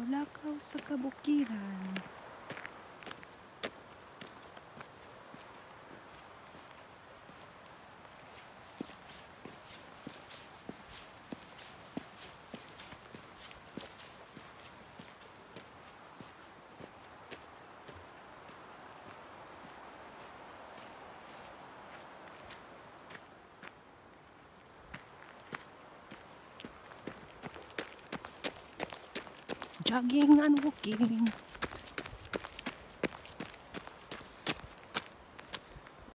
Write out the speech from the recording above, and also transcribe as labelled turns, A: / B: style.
A: Lakaw-lakaw sa kabukiran. Jogging and walking.